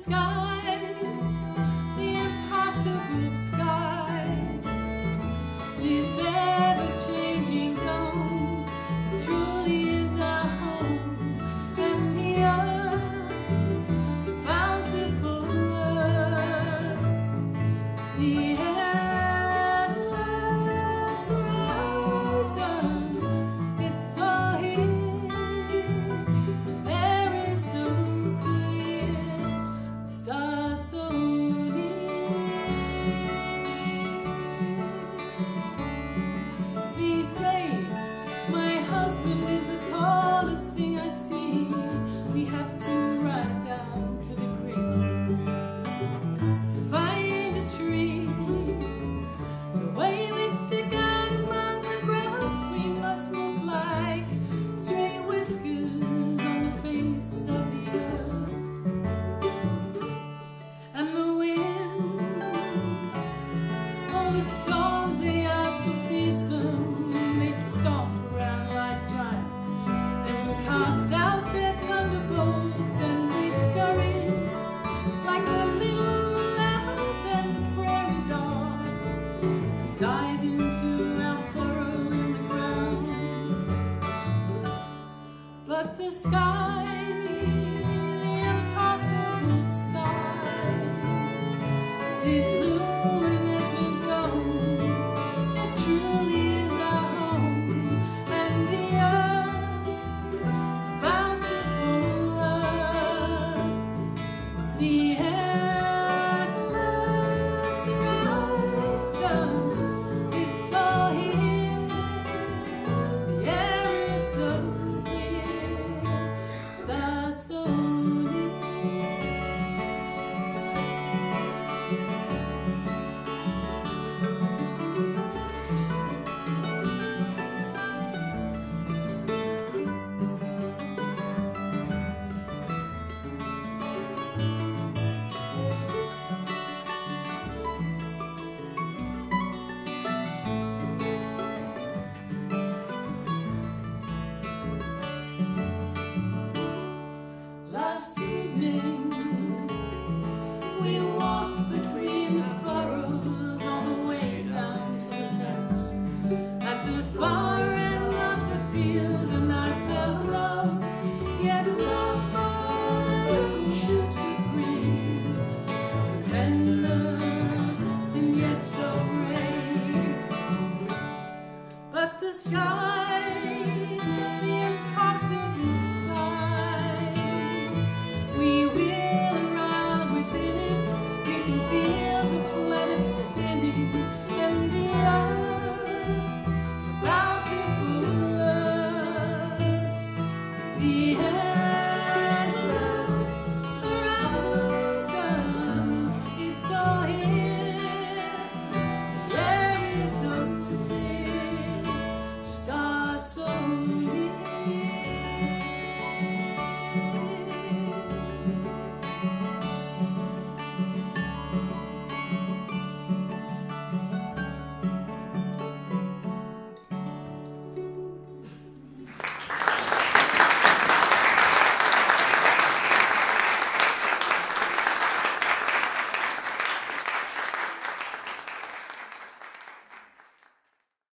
sky. this